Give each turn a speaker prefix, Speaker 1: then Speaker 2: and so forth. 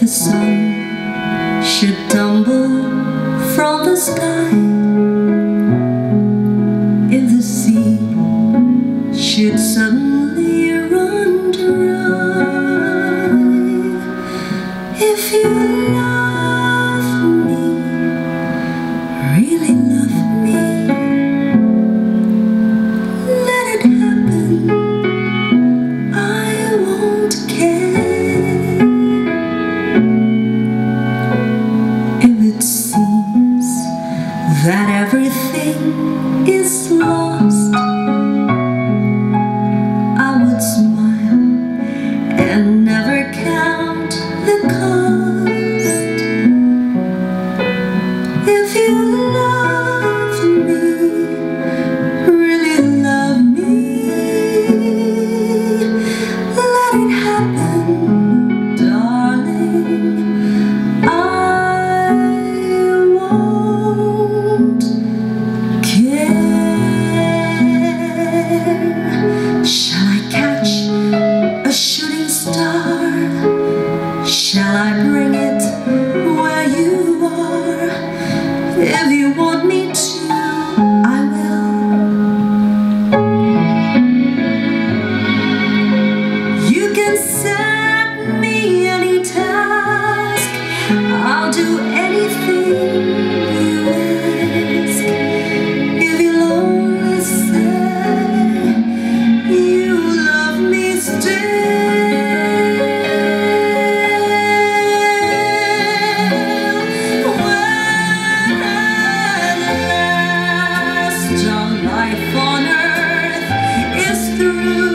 Speaker 1: the sun. Should tumble from the sky, if the sea should suddenly run dry, if you love me, really smile and never count the cost. If you If you want me to, I will. You can set me any task. I'll do anything life on earth is through,